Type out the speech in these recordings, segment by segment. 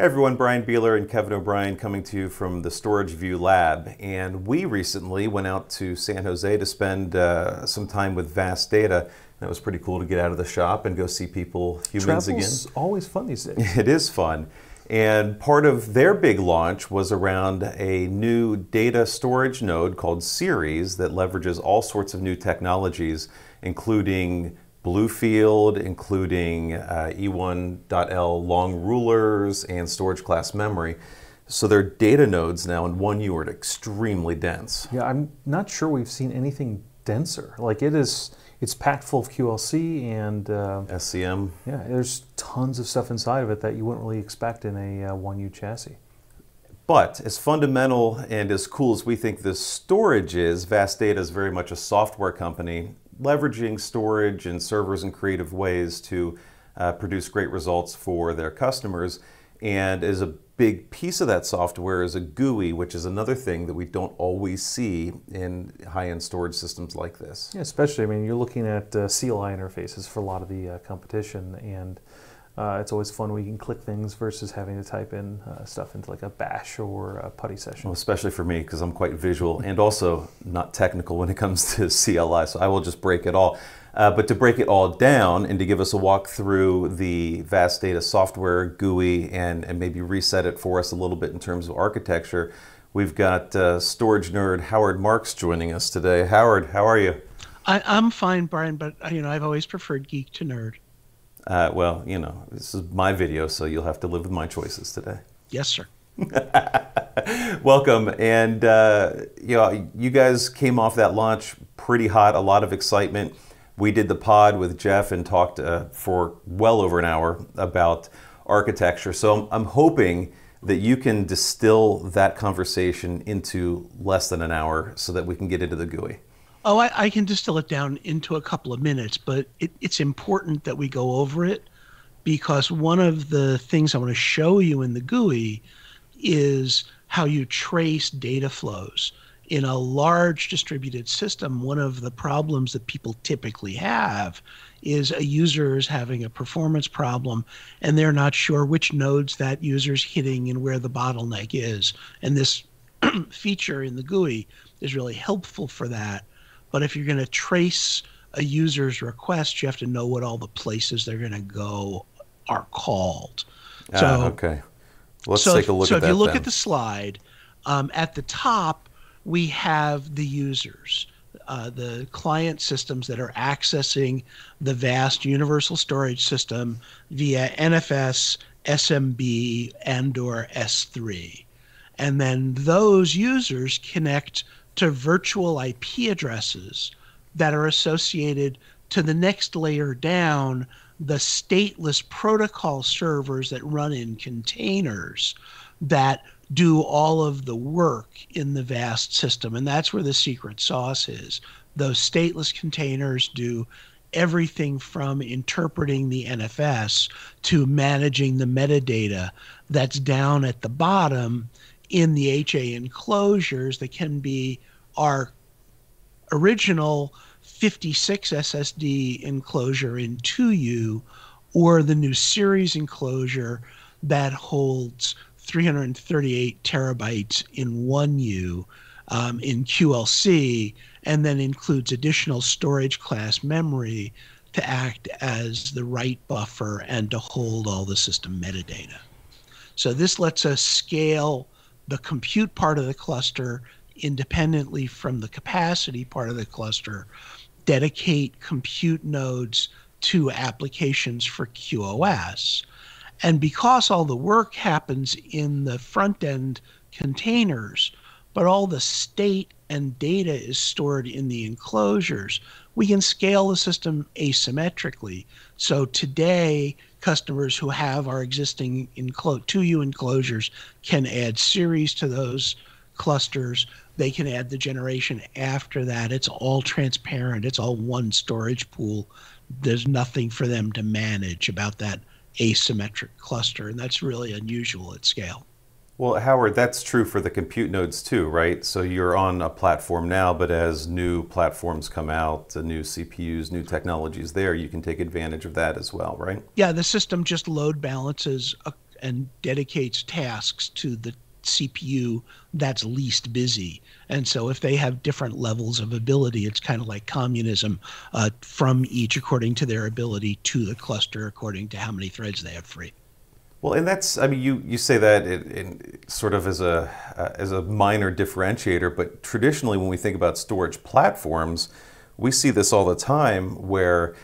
Hey everyone, Brian Beeler and Kevin O'Brien coming to you from the StorageReview Lab. And we recently went out to San Jose to spend uh, some time with Vast Data. That was pretty cool to get out of the shop and go see people, humans Travel's again. always fun these days. It is fun. And part of their big launch was around a new data storage node called Ceres that leverages all sorts of new technologies, including BlueField, including uh, E1.L long rulers and storage class memory. So their data nodes now in 1U are extremely dense. Yeah, I'm not sure we've seen anything denser. Like it is, it's packed full of QLC and uh, SCM. yeah, there's tons of stuff inside of it that you wouldn't really expect in a uh, 1U chassis. But as fundamental and as cool as we think this storage is, Vast Data is very much a software company leveraging storage and servers in creative ways to uh, produce great results for their customers. And as a big piece of that software is a GUI, which is another thing that we don't always see in high-end storage systems like this. Yeah, especially, I mean, you're looking at uh, CLI interfaces for a lot of the uh, competition, and uh, it's always fun when you can click things versus having to type in uh, stuff into like a bash or a PuTTY session. Well, especially for me, because I'm quite visual and also not technical when it comes to CLI, so I will just break it all. Uh, but to break it all down and to give us a walk through the Vast Data software GUI and, and maybe reset it for us a little bit in terms of architecture, we've got uh, storage nerd Howard Marks joining us today. Howard, how are you? I, I'm fine, Brian, but uh, you know I've always preferred geek to nerd. Uh, well, you know, this is my video, so you'll have to live with my choices today. Yes, sir. Welcome, and uh, you know, you guys came off that launch pretty hot, a lot of excitement. We did the pod with Jeff and talked uh, for well over an hour about architecture. So I'm, I'm hoping that you can distill that conversation into less than an hour so that we can get into the GUI. Oh, I, I can distill it down into a couple of minutes, but it, it's important that we go over it because one of the things I want to show you in the GUI is how you trace data flows. In a large distributed system, one of the problems that people typically have is a user is having a performance problem and they're not sure which nodes that user's hitting and where the bottleneck is. And this feature in the GUI is really helpful for that. But if you're going to trace a user's request, you have to know what all the places they're going to go are called. So, ah, okay. Let's so take a look at that. so if you look then. at the slide, um, at the top we have the users, uh, the client systems that are accessing the vast universal storage system via NFS, SMB, and or S3. And then those users connect to virtual IP addresses that are associated to the next layer down, the stateless protocol servers that run in containers that do all of the work in the vast system. And that's where the secret sauce is. Those stateless containers do everything from interpreting the NFS to managing the metadata that's down at the bottom in the HA enclosures that can be our original 56 SSD enclosure in 2U or the new Ceres enclosure that holds 338 terabytes in 1U um, in QLC and then includes additional storage class memory to act as the write buffer and to hold all the system metadata. So this lets us scale the compute part of the cluster independently from the capacity part of the cluster, dedicate compute nodes to applications for QoS. And because all the work happens in the front end containers, but all the state and data is stored in the enclosures, we can scale the system asymmetrically. So today, customers who have our existing enclo- 2U enclosures can add Ceres to those clusters. They can add the generation after that. It's all transparent. It's all one storage pool. There's nothing for them to manage about that asymmetric cluster, and that's really unusual at scale. Well, Howard, that's true for the compute nodes too, right? So you're on a platform now, but as new platforms come out, uh, new CPUs, new technologies there, you can take advantage of that as well, right? Yeah, the system just load balances and dedicates tasks to the CPU that's least busy. And so if they have different levels of ability, it's kind of like communism uh, from each according to their ability to the cluster according to how many threads they have free. Well, and that's I mean you, you say that in, in sort of as a uh, as a minor differentiator, but traditionally when we think about storage platforms, we see this all the time where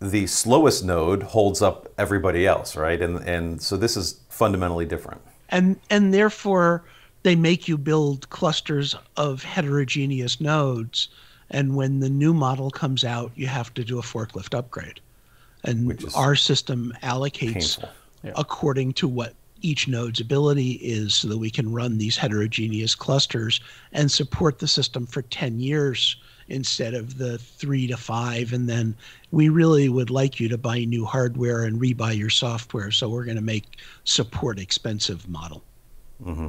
the slowest node holds up everybody else, right? And and so this is fundamentally different and and therefore they make you build clusters of heterogeneous nodes. And when the new model comes out you have to do a forklift upgrade. And our system allocates yeah. according to what each node's ability is so that we can run these heterogeneous clusters and support the system for 10 years instead of the three to five. And then we really would like you to buy new hardware and rebuy your software. So we're going to make support expensive model. Mm-hmm.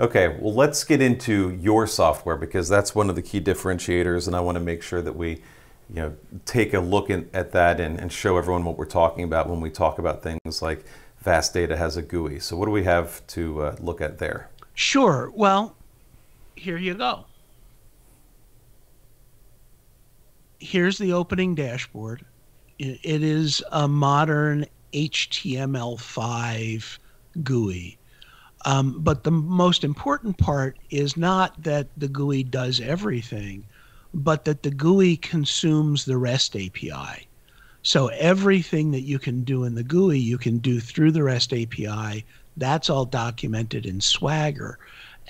Okay, well, let's get into your software because that's one of the key differentiators, and I want to make sure that we, you know, take a look in, at that and, and show everyone what we're talking about when we talk about things like Vast Data has a GUI. So, what do we have to uh, look at there? Sure. Well, here you go. Here's the opening dashboard. It is a modern HTML5 GUI. Um, but the most important part is not that the GUI does everything, but that the GUI consumes the REST API. So everything that you can do in the GUI, you can do through the REST API. That's all documented in Swagger.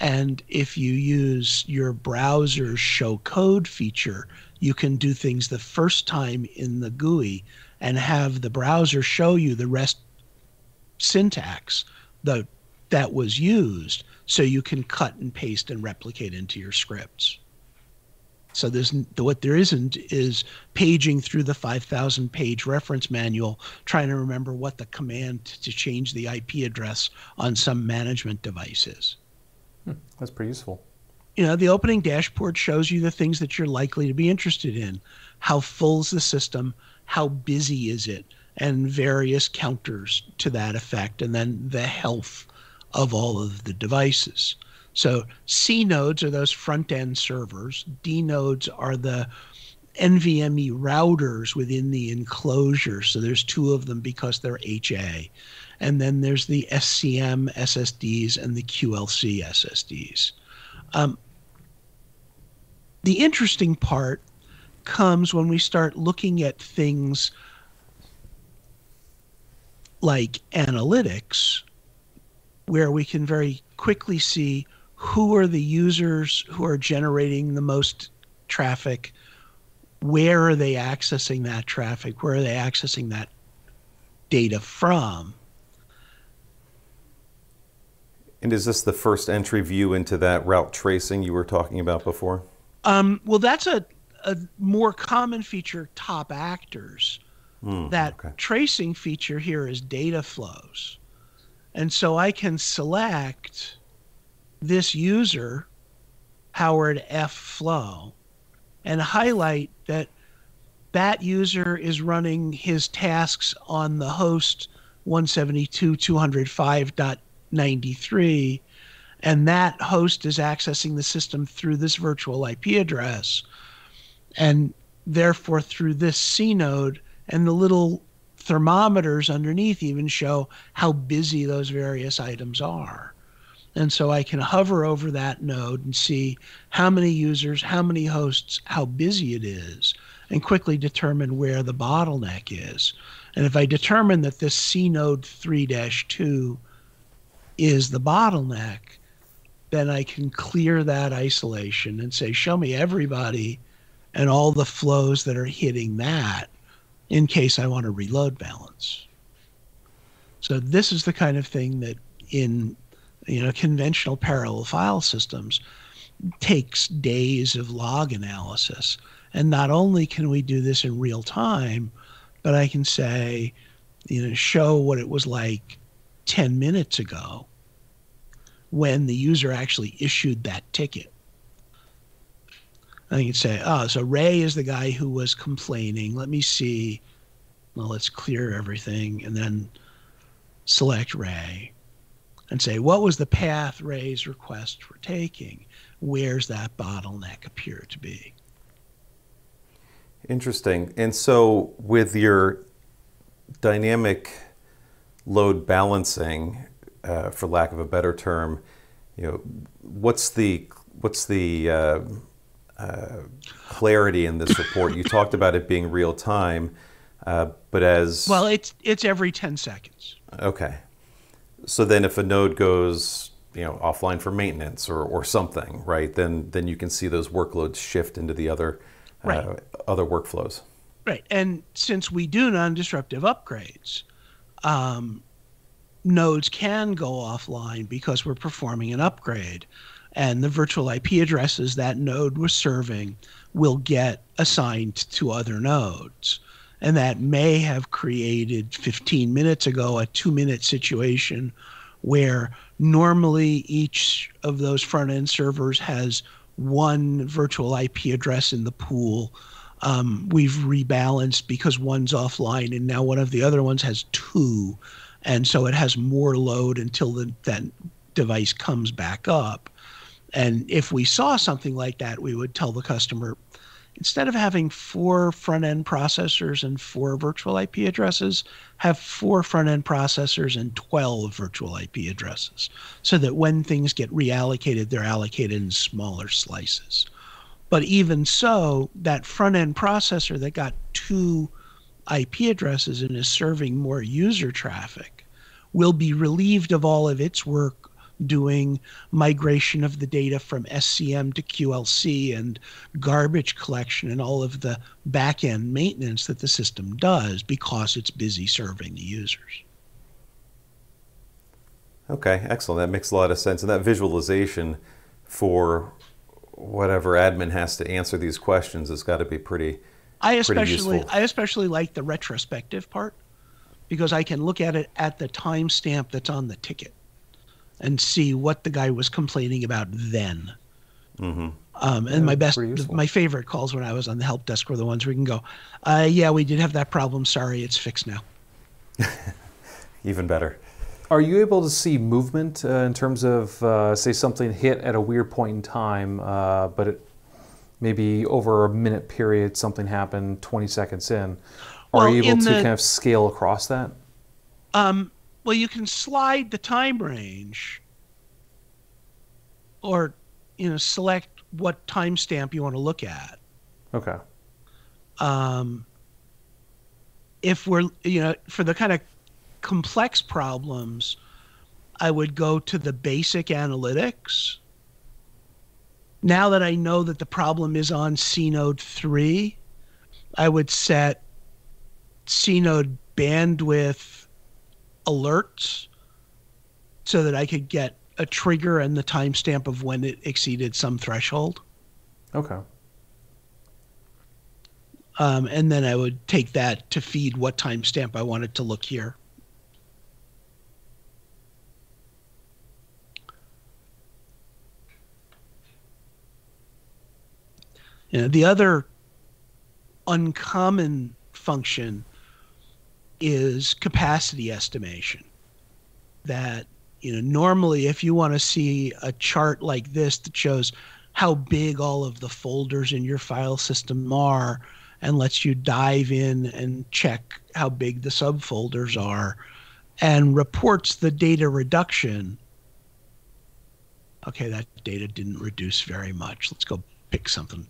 And if you use your browser's show code feature, you can do things the first time in the GUI and have the browser show you the rest syntax the, that was used so you can cut and paste and replicate into your scripts. So there's what there isn't is paging through the 5,000 page reference manual, trying to remember what the command to change the IP address on some management device is. Hmm, that's pretty useful you know, the opening dashboard shows you the things that you're likely to be interested in. How full is the system? How busy is it? And various counters to that effect. And then the health of all of the devices. So C nodes are those front end servers. D nodes are the NVMe routers within the enclosure. So there's two of them because they're HA. And then there's the SCM SSDs and the QLC SSDs. Um, the interesting part comes when we start looking at things like analytics, where we can very quickly see who are the users who are generating the most traffic, where are they accessing that traffic, where are they accessing that data from. And is this the first entry view into that route tracing you were talking about before? Um, well, that's a, a more common feature, top actors. Mm, that okay. tracing feature here is data flows. And so I can select this user, Howard F. Flow, and highlight that that user is running his tasks on the host 172.205.93 and that host is accessing the system through this virtual IP address and therefore through this C node and the little thermometers underneath even show how busy those various items are. And so I can hover over that node and see how many users, how many hosts, how busy it is, and quickly determine where the bottleneck is. And if I determine that this C node 3 2 is the bottleneck, then I can clear that isolation and say, show me everybody and all the flows that are hitting that in case I want to reload balance. So this is the kind of thing that in you know conventional parallel file systems takes days of log analysis. And not only can we do this in real time, but I can say, you know, show what it was like 10 minutes ago when the user actually issued that ticket. I can say, oh, so Ray is the guy who was complaining. Let me see. Well, let's clear everything. And then select Ray and say, what was the path Ray's requests were taking? Where's that bottleneck appear to be? Interesting. And so with your dynamic load balancing, uh, for lack of a better term, you know, what's the what's the uh, uh, clarity in this report? you talked about it being real time, uh, but as well, it's it's every ten seconds. Okay, so then if a node goes you know offline for maintenance or, or something, right? Then then you can see those workloads shift into the other uh, other workflows. Right, and since we do non-disruptive upgrades, um, nodes can go offline because we're performing an upgrade and the virtual IP addresses that node was serving will get assigned to other nodes. And that may have created 15 minutes ago a two minute situation where normally each of those front end servers has one virtual IP address in the pool. Um, we've rebalanced because one's offline and now one of the other ones has two. And so it has more load until the, that device comes back up. And if we saw something like that, we would tell the customer instead of having four front end processors and four virtual IP addresses, have four front end processors and 12 virtual IP addresses so that when things get reallocated, they're allocated in smaller slices. But even so, that front end processor that got two IP addresses and is serving more user traffic will be relieved of all of its work doing migration of the data from SCM to QLC and garbage collection and all of the back end maintenance that the system does because it's busy serving the users. Okay, excellent. That makes a lot of sense. And that visualization for whatever admin has to answer these questions has got to be pretty. I especially I especially like the retrospective part because I can look at it at the timestamp that's on the ticket and see what the guy was complaining about then. Mm-hmm. Um, and yeah, my best, my favorite calls when I was on the help desk were the ones where we can go, uh, "Yeah, we did have that problem. Sorry, it's fixed now." Even better. Are you able to see movement uh, in terms of, uh, say, something hit at a weird point in time, uh, but it, maybe over a minute period, something happened 20 seconds in? Are well, you able to the, kind of scale across that? Um, well, you can slide the time range or, you know, select what timestamp you want to look at. Okay. Um, if we're, you know, for the kind of complex problems, I would go to the basic analytics. Now that I know that the problem is on CNode 3, I would set CNode bandwidth alerts so that I could get a trigger and the timestamp of when it exceeded some threshold. Okay. Um, and then I would take that to feed what timestamp I wanted to look here. You know, the other uncommon function is capacity estimation. That, you know, normally if you want to see a chart like this that shows how big all of the folders in your file system are and lets you dive in and check how big the subfolders are and reports the data reduction. Okay, that data didn't reduce very much. Let's go pick something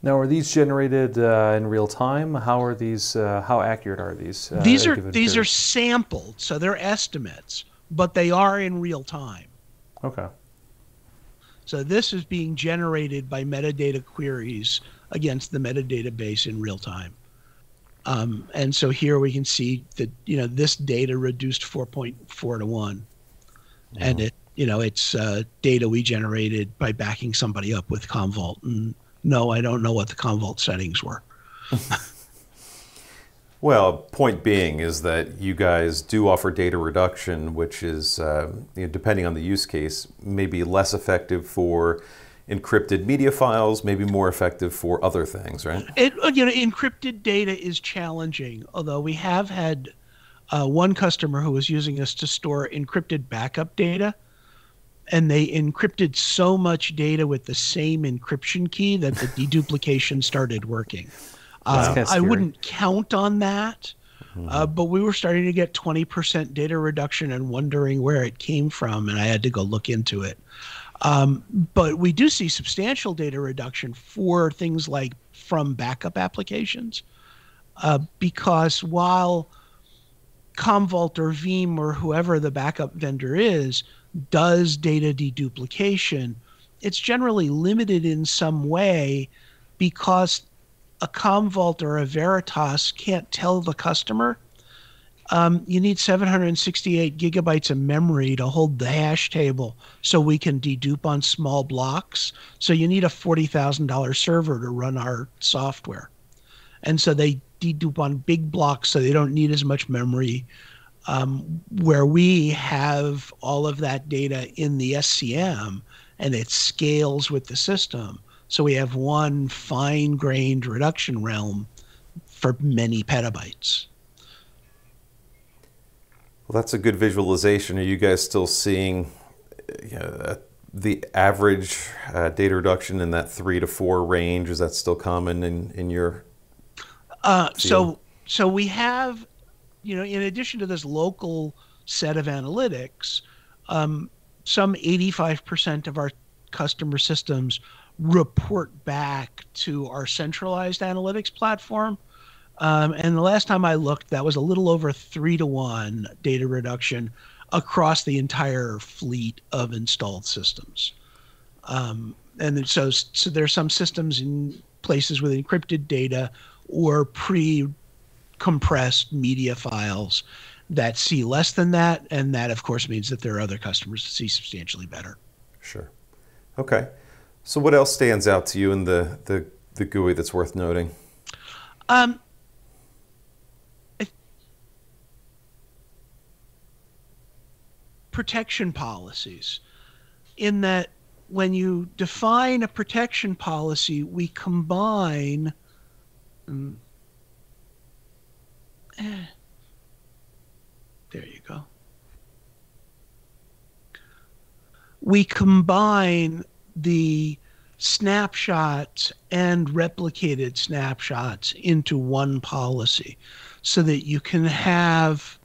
now, are these generated uh, in real time? How are these? Uh, how accurate are these? Uh, these are these period? are sampled, so they're estimates, but they are in real time. Okay. So this is being generated by metadata queries against the metadata base in real time. Um, and so here we can see that you know this data reduced 4.4 to one, wow. and it you know it's uh, data we generated by backing somebody up with Commvault and no, I don't know what the Commvault settings were. well, point being is that you guys do offer data reduction, which is, uh, you know, depending on the use case, maybe less effective for encrypted media files, maybe more effective for other things, right? It, uh, you know, encrypted data is challenging, although we have had uh, one customer who was using us to store encrypted backup data and they encrypted so much data with the same encryption key that the deduplication started working. Uh, I wouldn't count on that, mm-hmm. uh, but we were starting to get 20% data reduction and wondering where it came from, and I had to go look into it. Um, but we do see substantial data reduction for things like from backup applications, uh, because while Commvault or Veeam or whoever the backup vendor is does data deduplication, it's generally limited in some way because a Commvault or a Veritas can't tell the customer. Um, you need 768 gigabytes of memory to hold the hash table so we can dedupe on small blocks. So you need a $40,000 server to run our software. And so they dedupe on big blocks so they don't need as much memory um, where we have all of that data in the SCM and it scales with the system. So we have one fine grained reduction realm for many petabytes. Well, that's a good visualization. Are you guys still seeing you know, the average uh, data reduction in that three to four range? Is that still common in, in your? Uh, so, so we have you know, in addition to this local set of analytics, um, some 85% of our customer systems report back to our centralized analytics platform. Um, and the last time I looked, that was a little over three to one data reduction across the entire fleet of installed systems. Um, and so, so there's some systems in places with encrypted data or pre compressed media files that see less than that. And that, of course, means that there are other customers that see substantially better. Sure. Okay. So, what else stands out to you in the, the, the GUI that's worth noting? Um, protection policies, in that when you define a protection policy, we combine. Um, Eh. There you go. We combine the snapshots and replicated snapshots into one policy so that you can have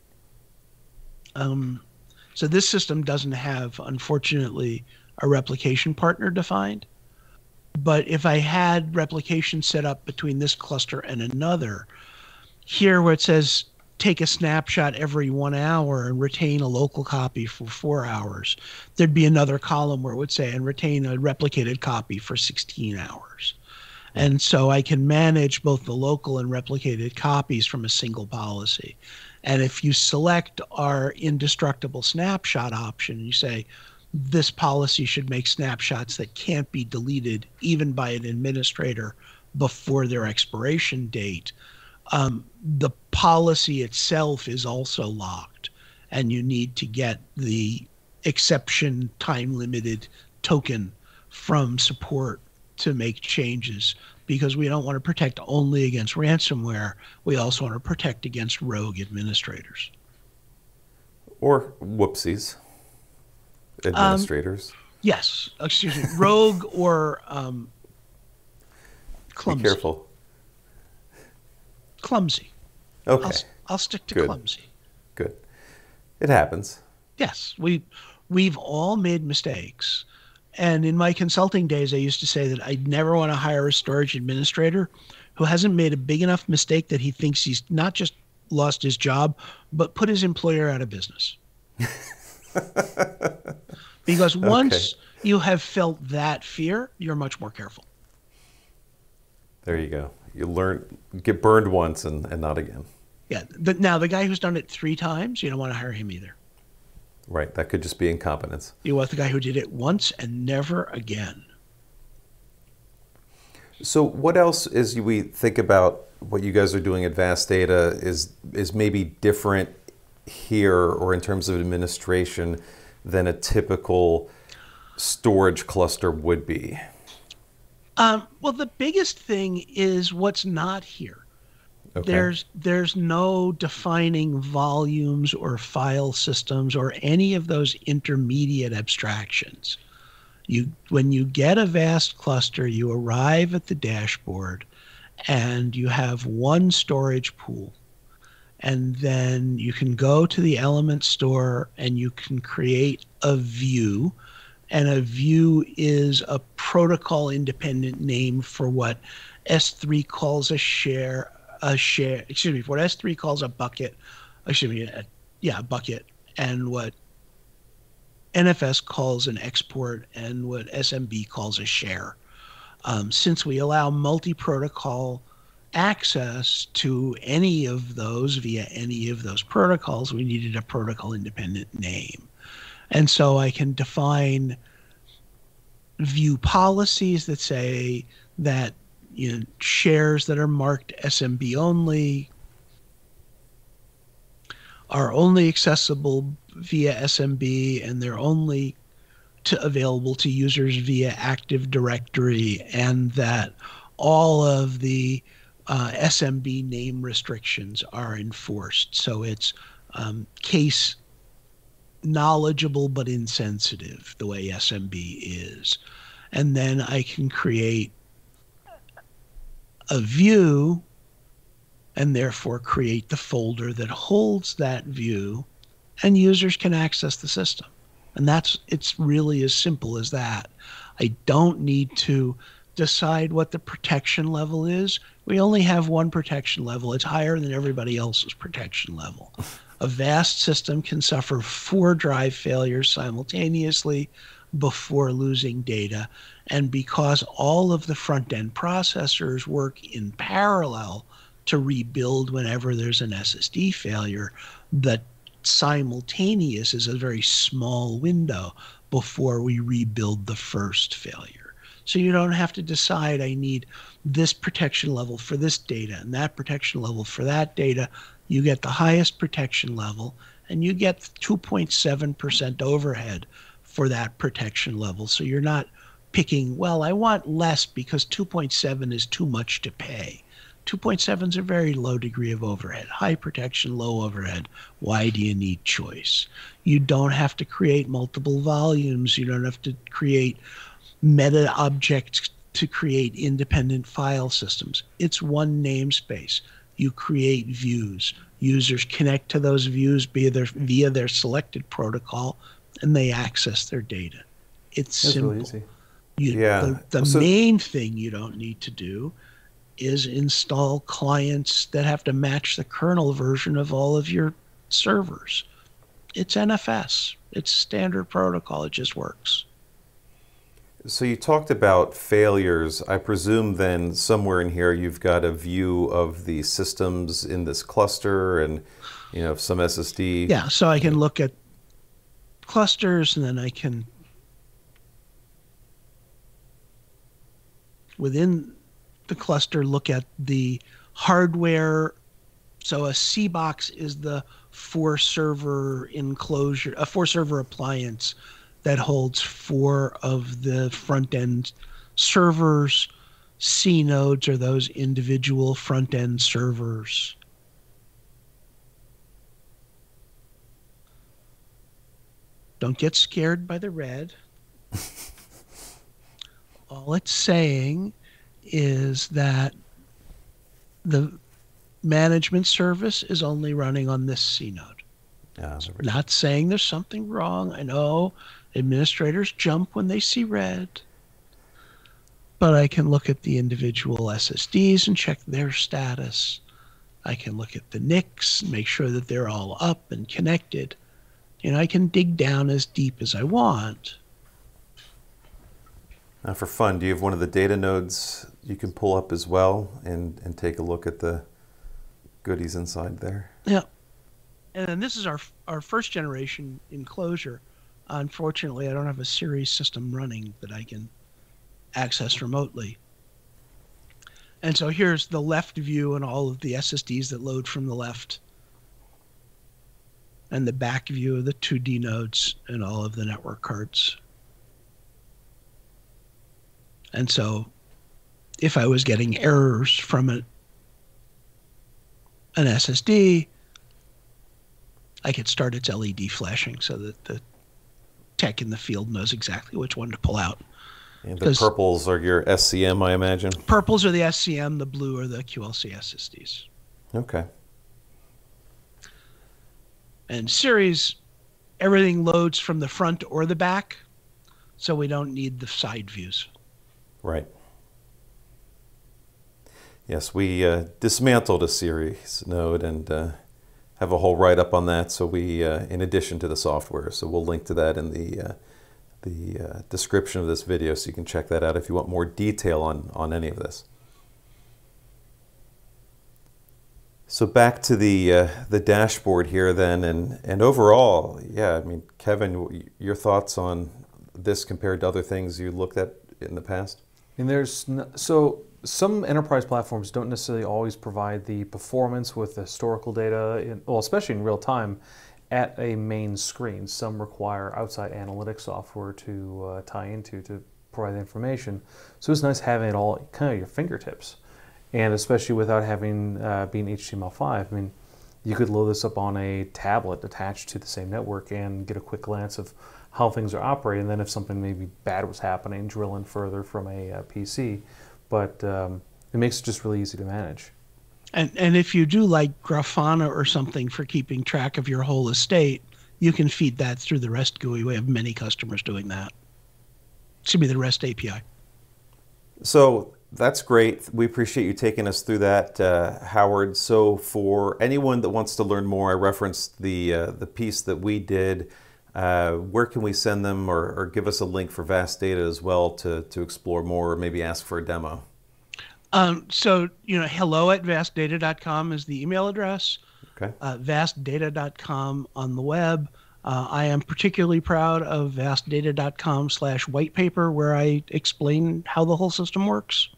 um, so this system doesn't have unfortunately a replication partner defined but if i had replication set up between this cluster and another here where it says take a snapshot every one hour and retain a local copy for four hours, there'd be another column where it would say and retain a replicated copy for 16 hours. And so I can manage both the local and replicated copies from a single policy. And if you select our indestructible snapshot option, you say, this policy should make snapshots that can't be deleted even by an administrator before their expiration date um, the policy itself is also locked, and you need to get the exception time limited token from support to make changes because we don't want to protect only against ransomware. We also want to protect against rogue administrators. Or whoopsies. Administrators. Um, yes. Excuse me. Rogue or um, clumsy. Be careful clumsy. Okay. I'll, I'll stick to Good. clumsy. Good. It happens. Yes, we we've all made mistakes. And in my consulting days, I used to say that I'd never want to hire a storage administrator who hasn't made a big enough mistake that he thinks he's not just lost his job, but put his employer out of business. because once okay. you have felt that fear, you're much more careful. There you go you learn get burned once and, and not again. Yeah. but now the guy who's done it three times, you don't want to hire him either. Right. That could just be incompetence. You want the guy who did it once and never again. So what else as we think about what you guys are doing at Vast Data is is maybe different here or in terms of administration than a typical storage cluster would be? Um, well, the biggest thing is what's not here. Okay. There's there's no defining volumes or file systems or any of those intermediate abstractions. You when you get a vast cluster, you arrive at the dashboard and you have one storage pool. And then you can go to the element store and you can create a view. And a view is a protocol independent name for what S3 calls a share a share, excuse me, what S3 calls a bucket, excuse me, a, yeah, a bucket, and what NFS calls an export and what SMB calls a share. Um, since we allow multi protocol access to any of those via any of those protocols, we needed a protocol independent name. And so I can define view policies that say that you know, shares that are marked SMB only are only accessible via SMB and they're only to, available to users via Active Directory, and that all of the uh, SMB name restrictions are enforced. So it's um, case knowledgeable but insensitive, the way SMB is. And then I can create a view and therefore create the folder that holds that view and users can access the system. And that's it's really as simple as that. I don't need to decide what the protection level is. We only have one protection level. It's higher than everybody else's protection level. A vast system can suffer four drive failures simultaneously before losing data. And because all of the front end processors work in parallel to rebuild whenever there's an SSD failure, the simultaneous is a very small window before we rebuild the first failure. So you don't have to decide, I need this protection level for this data and that protection level for that data. You get the highest protection level and you get 2.7% overhead for that protection level. So you're not picking, well, I want less because 2.7 is too much to pay. 2.7 is a very low degree of overhead, high protection, low overhead. Why do you need choice? You don't have to create multiple volumes. You don't have to create meta objects to create independent file systems. It's one namespace. You create views. Users connect to those views via their, via their selected protocol and they access their data. It's That's simple. Really easy. You, yeah. The, the so, main thing you don't need to do is install clients that have to match the kernel version of all of your servers. It's NFS. It's standard protocol. It just works. So you talked about failures. I presume then somewhere in here you've got a view of the systems in this cluster and you know some SSD. Yeah, so I can look at clusters and then I can within the cluster look at the hardware so a CBOX is the four server enclosure a four server appliance that holds four of the front end servers C nodes are those individual front end servers Don't get scared by the red. All it's saying is that the management service is only running on this C node. Yeah, Not saying there's something wrong. I know administrators jump when they see red. But I can look at the individual SSDs and check their status. I can look at the NICs and make sure that they're all up and connected and I can dig down as deep as I want. Now, for fun, do you have one of the data nodes you can pull up as well and, and take a look at the goodies inside there? Yeah. And then this is our our first generation enclosure. Unfortunately, I don't have a Ceres system running that I can access remotely. And so here's the left view and all of the SSDs that load from the left and the back view of the 2D nodes and all of the network cards. And so if I was getting errors from it, an SSD, I could start its LED flashing so that the tech in the field knows exactly which one to pull out. And the purples are your SCM, I imagine. Purples are the SCM, the blue are the QLC SSDs. Okay. And Ceres, everything loads from the front or the back, so we don't need the side views. Right. Yes, we uh, dismantled a Ceres node and uh, have a whole write up on that. So we, uh, in addition to the software, so we'll link to that in the uh, the uh, description of this video, so you can check that out if you want more detail on on any of this. So back to the uh, the dashboard here then, and and overall, yeah, I mean, Kevin, your thoughts on this compared to other things you looked at in the past? And there's no, so some enterprise platforms don't necessarily always provide the performance with the historical data, in, well, especially in real time, at a main screen. Some require outside analytics software to uh, tie into to provide the information. So it's nice having it all kind of at your fingertips, and especially without having uh, being HTML5. I mean, you could load this up on a tablet attached to the same network and get a quick glance of how things are operating. And then if something maybe bad was happening, drill in further from a, a uh, PC. But um, it makes it just really easy to manage. And and if you do like Grafana or something for keeping track of your whole estate, you can feed that through the REST GUI. We have many customers doing that. It should be the REST API. So that's great. We appreciate you taking us through that, uh, Howard. So for anyone that wants to learn more, I referenced the uh, the piece that we did. Uh, where can we send them, or, or, give us a link for Vast Data as well to to explore more, or maybe ask for a demo? Um, so, you know, hello at vastdata.com is the email address. Okay. Uh, vastdata.com on the web. Uh, I am particularly proud of vastdata.com slash white paper where I explain how the whole system works.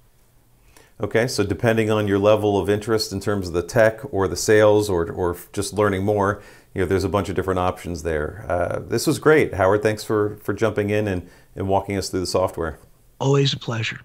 Okay, so depending on your level of interest in terms of the tech or the sales or, or just learning more, you know, there's a bunch of different options there. Uh, this was great. Howard, thanks for, for jumping in and, and walking us through the software. Always a pleasure.